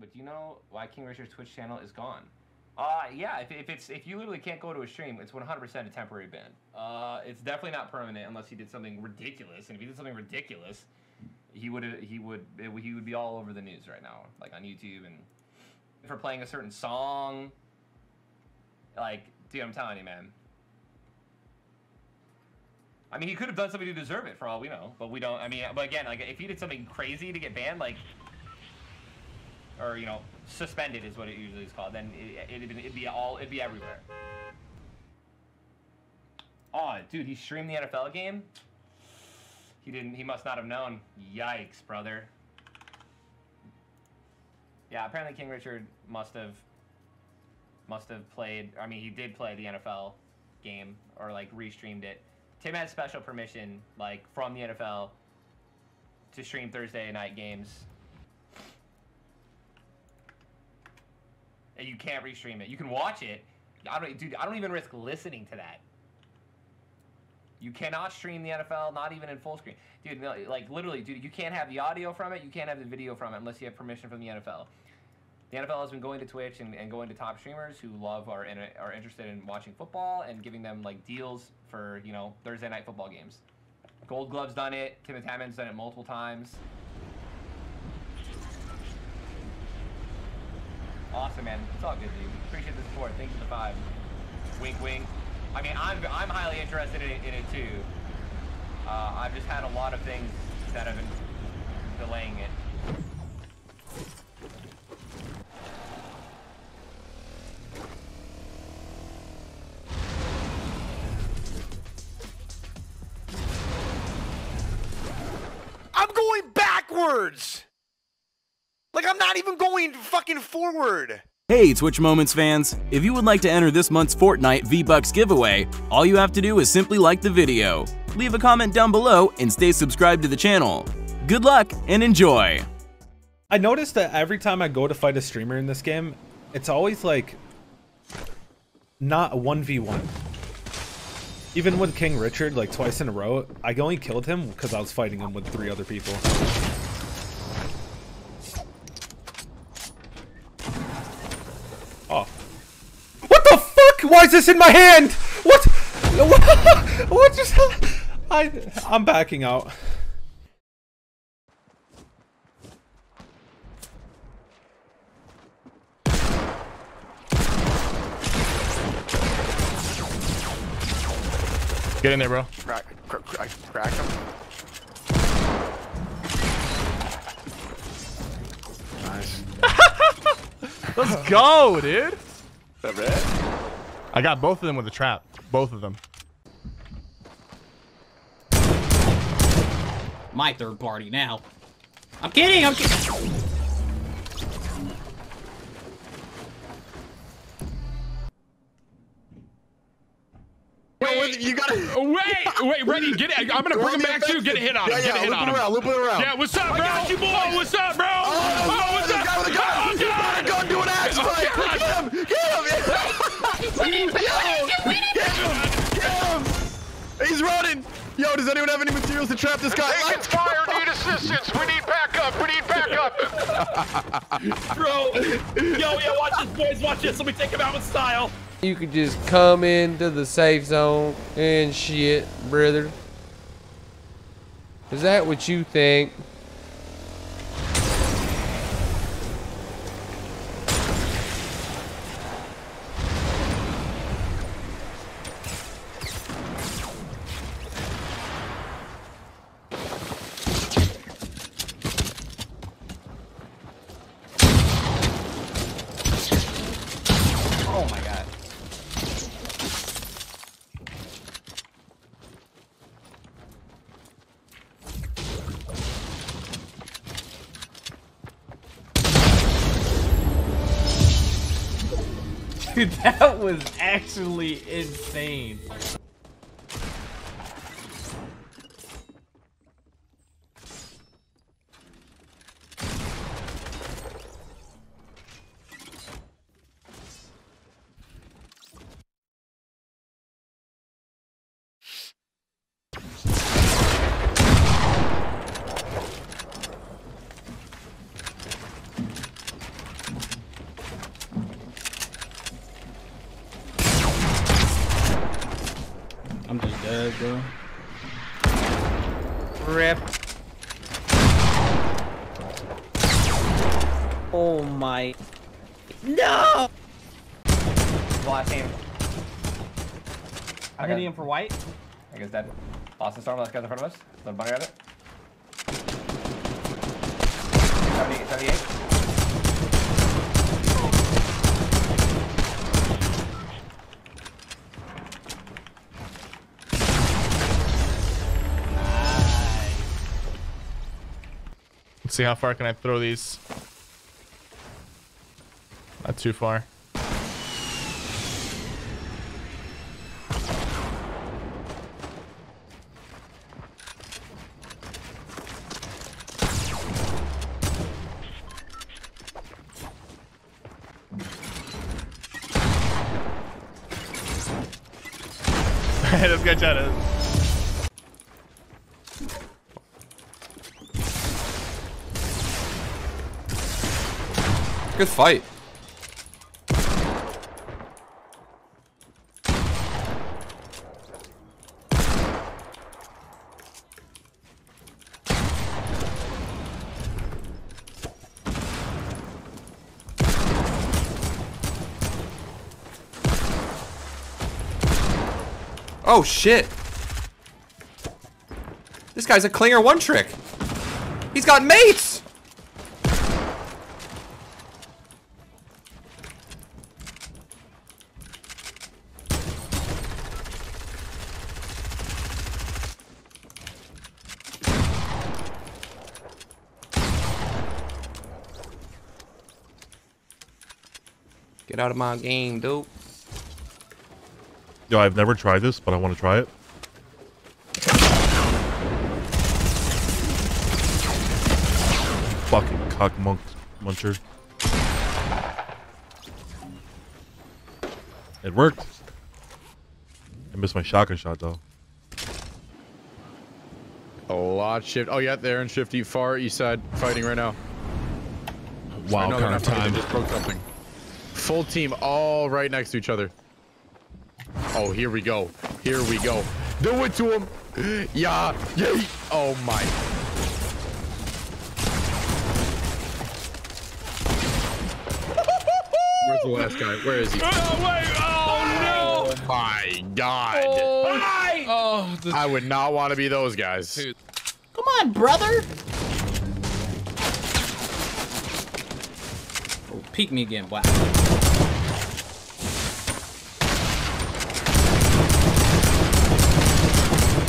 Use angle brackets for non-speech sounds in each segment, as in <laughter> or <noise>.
but do you know why King Richard's Twitch channel is gone? Uh, yeah, if, if it's if you literally can't go to a stream, it's 100% a temporary ban. Uh, it's definitely not permanent unless he did something ridiculous. And if he did something ridiculous, he would he would it, he would be all over the news right now, like on YouTube and for playing a certain song. Like, dude, I'm telling you, man. I mean, he could have done something to deserve it for all we know, but we don't. I mean, but again, like if he did something crazy to get banned, like, or you know, suspended is what it usually is called, then it, it'd, it'd be all, it'd be everywhere. Oh, dude, he streamed the NFL game. He didn't. He must not have known. Yikes, brother. Yeah, apparently King Richard must have must have played. I mean, he did play the NFL game or like restreamed it. Tim has special permission, like from the NFL, to stream Thursday night games. And you can't restream it. You can watch it. I don't, dude. I don't even risk listening to that. You cannot stream the NFL, not even in full screen, dude. No, like literally, dude. You can't have the audio from it. You can't have the video from it unless you have permission from the NFL. The NFL has been going to Twitch and, and going to top streamers who love are are interested in watching football and giving them like deals for you know Thursday night football games. Gold Glove's done it. Tim Hammond's done it multiple times. Awesome, man. It's all good, dude. Appreciate the support. Thanks for the five. Wink, wink. I mean, I'm, I'm highly interested in it, in it too. Uh, I've just had a lot of things that have been delaying it. I'm going backwards. Like I'm not even going fucking forward. Hey Twitch Moments fans, if you would like to enter this month's Fortnite V-Bucks giveaway, all you have to do is simply like the video, leave a comment down below, and stay subscribed to the channel. Good luck and enjoy! I noticed that every time I go to fight a streamer in this game, it's always like not a 1v1. Even with King Richard, like twice in a row, I only killed him because I was fighting him with three other people. Oh. What the fuck? Why is this in my hand? What? What, <laughs> what just I, I'm backing out. Get in there, bro. Crack, crack, crack, crack him. Nice. <laughs> Let's go, dude. Is that red? I got both of them with a trap. Both of them. My third party now. I'm kidding. I'm kidding. Wait, you gotta. Wait, wait, ready? Get it. I'm gonna bring him back too. Get a hit on him. Yeah, Get a yeah, hit loop on it him. around, loop it around. Yeah, what's up, I bro? got you, boy. Oh, what's up, bro? Oh, what's up? guy with a gun. Oh, He's got a gun doing axe fight. God. Get him! Get him! Get him! He's running! Yo, does anyone have any materials to trap this guy? Taking fire, need assistance. We need backup. We need backup. <laughs> Bro, yo, yo, watch this, boys, watch this. Let me take him out with style. You could just come into the safe zone and shit, brother. Is that what you think? Oh my god. <laughs> Dude, that was actually insane. Dead, bro. Rip. Oh my. No! Last team. I'm hitting him for white. I guess dead. Boston Storm, last guy's in front of us. The bunny rabbit. 70, 78. See how far can I throw these. Not too far. <laughs> this guy tried to. Good fight. Oh shit. This guy's a clinger one trick. He's got mates. Get out of my game, dude. Yo, I've never tried this, but I want to try it. Fucking cock monk muncher. It worked. I missed my shotgun shot though. A lot shift. Oh yeah, they're in shifty far east side fighting right now. Wild No, they're card not fighting, time. They just broke something. Full team, all right next to each other. Oh, here we go. Here we go. Do it to him. <gasps> Yeah. Yay. Oh my. Where's the last guy? Where is he? Oh, wait. Oh, Oh my god. Oh. no. Oh, the I would not want to be those guys. Come on, brother. Oh, peek me again. Wow.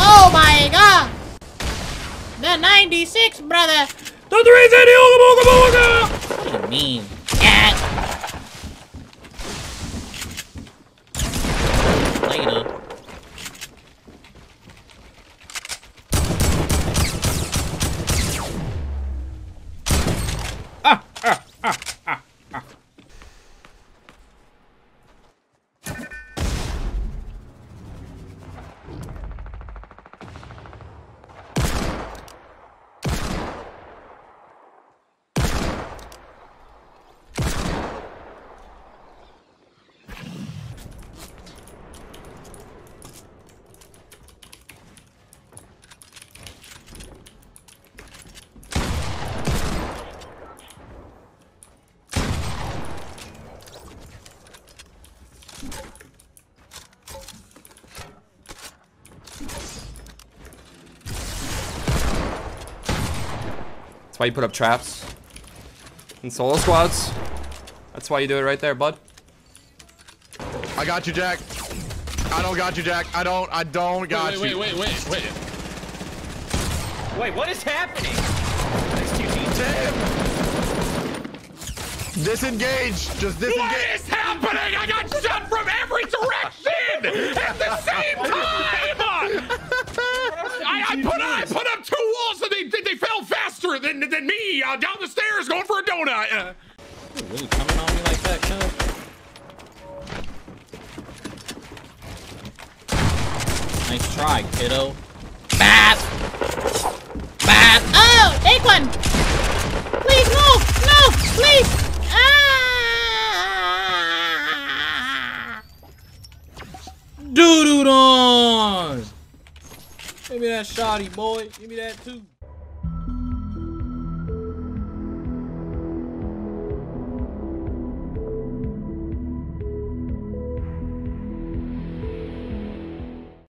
Oh my god! The 96, brother! What do you mean? Yeah. Later. That's why you put up traps. And solo squads. That's why you do it right there, bud. I got you, Jack. I don't got you, Jack. I don't. I don't got you. wait, you. wait, wait, wait, wait. Wait, what is happening? Disengage. Just disengage. What is happening? I got shot from every direction at the same time. I, I put I put up two walls and they they, they fell faster than than me uh, down the stairs going for a donut. Uh, You really coming on me like that, cuz? Nice try, kiddo. Bap! Bap! Oh! Take one! Please, no! No! Please! Ah! Doo-doo-don! Give me that shotty, boy. Give me that too.